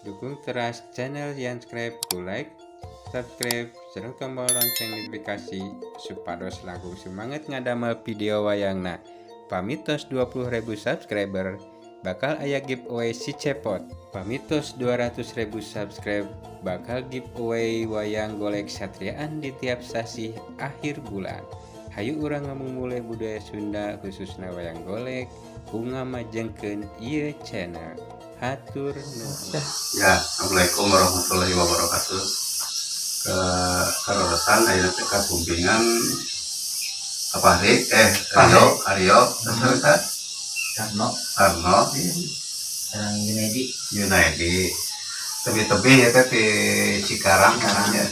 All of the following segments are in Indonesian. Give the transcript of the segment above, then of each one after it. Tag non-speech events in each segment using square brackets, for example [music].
Dukung terus channel yang subscribe ku like, subscribe, serta tombol lonceng notifikasi supados langkung semangat ngadamel video wayangna. Pamitos 20.000 subscriber bakal aya giveaway si cepot. Pamitos 200.000 subscribe bakal giveaway wayang golek satriaan di tiap sasi akhir bulan. Hayu urang mulai budaya Sunda khususnya wayang golek bunga majengkeun ieu channel. Hatur nuhun. Ya, Assalamualaikum warahmatullahi wabarakatuh. Ke karosan ayeuna teh kasumpingan apa hari? Eh, Aryo, Aryo, terus kan? Karno Karno, yang Junedi Yunaidi. Tebi-tebi ya teh di Cikarang ya.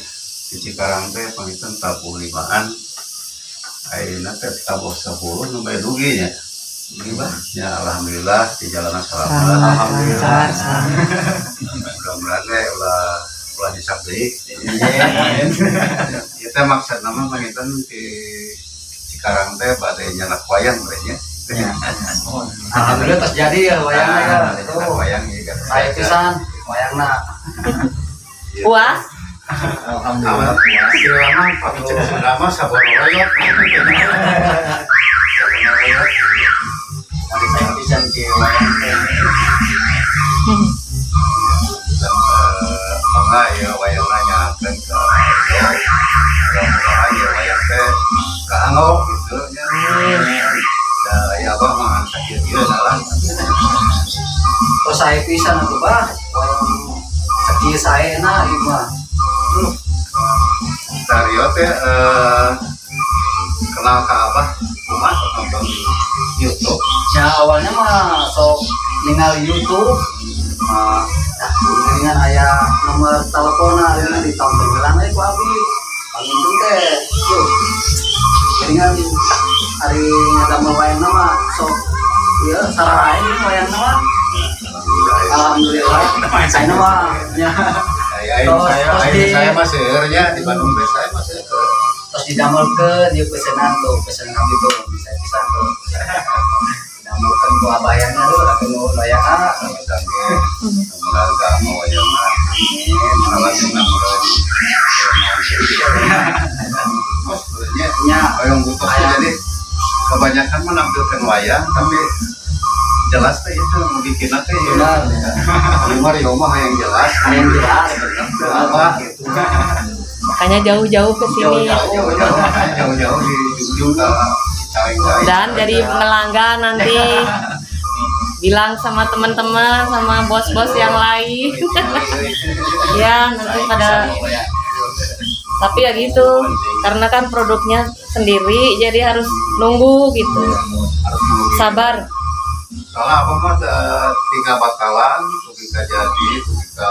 Di Cikarang teh pangitan tabuh limaan. Ayeuna teh tabuh 10 nu bae dugi nya. Lima. Ya alhamdulillah di jalanan selamat. Alhamdulillah. Mudah-mudahan teh ulah ulah disabdi. Teh maksud nama mangitan di Cikarang teh bade nyanak wayang we nya. Alhamdulillah terjadi ya wayangnya ya. Itu wayang kan. saya pisan wayangna. puas Alhamdulillah. puas lama cek Sunda mah sabon ke teh. Dan mangga ya nyakeun ke ya wayang teh kaanggo gitu ya mah sakit ieu salah. Terus saya pisan atuh bah wayang saya na teh eh, kenal ke abah rumah nonton YouTube. Ya awalnya mah sok ningali YouTube. Nah, dengan ayah nomor telepon akhirnya di tahun sembilan itu abi paling teh yuk. Dengan hari ngadamel wayang nama sok ya sararain ini wayang nama. Alhamdulillah. [laughs] saya nama. Ya saya saya masih di Bandung saya didamel ke dia pesanan tuh pesanan kami tuh. Bisa bisa tuh. Didamel ke bayangnya tuh atau mau Kami mudah kamu. Yang amin. Awas yang namun sebenarnya nya yang butuh tuh jadi kebanyakan menampilkan wayang tapi jelas teh itu mau bikin teh ya benar. Cuma Rio mah yang jelas. Yang jelas apa? Gitu makanya jauh-jauh ke sini. Jauh-jauh di dan dari pelanggan nanti. [laughs] Bilang sama teman-teman sama bos-bos yang lain. [laughs] Ya nanti pada tapi ya gitu karena kan produknya sendiri jadi harus nunggu gitu. Nunggu. Sabar. Soalnya apa mah da- tiga bakalan bisa jadi tuh bisa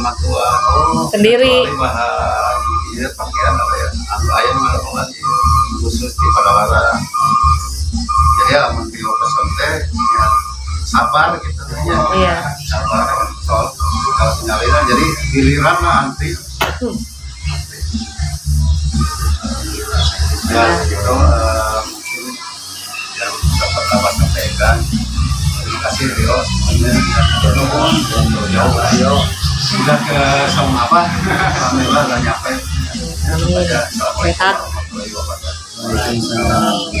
ngecek ke ilmu tua oh Sendiri. iya pakaian apa ya anu ayam iya. khusus di Padawara jadi ya amun bio pesen teh ya sabar gitu ya Iya. sabar soal kalau penyaliran jadi giliran mah antri Hmm. ya gitu eh, mungkin yang dapat dapat sampaikan terima kasih Rio semuanya nuhun jauh sudah ke sama apa? Alhamdulillah udah nyampe. Ya, Sehat. Waalaikumsalam